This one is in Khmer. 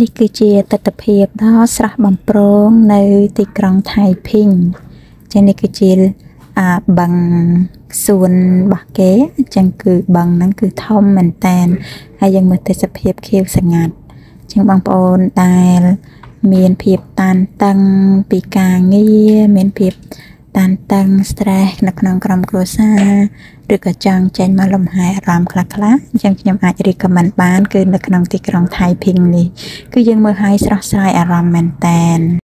នេះគឺជាទស្សនវិជ្ជាដ៏ស្រស់បំព្រងនៅទីក្រុងថៃពីងចឹងនេះគឺជាអាបឹងសួនរបស់គេអញ្ចឹងគឺបឹងហ្នឹងគឺធំមែនតែនហើយយើងមើលទេសភាពខៀវស្ងាត់ចឹងបងប្អូនដែលមានភាពតានតឹងពីការងារមានភាព តានតឹង stress នៅក្នុងក្រុមគ្រួសារឬក៏ចង់ចេញមកលំហែអារម្មណ៍ខ្លះៗអញ្ចឹងខ្ញុំអាច recommend បាន គឺនៅក្នុងទីក្រុងថៃពីងនេះគឺយើងមើលហើយស្រស់ស្រាយអារម្មណ៍មែនតែន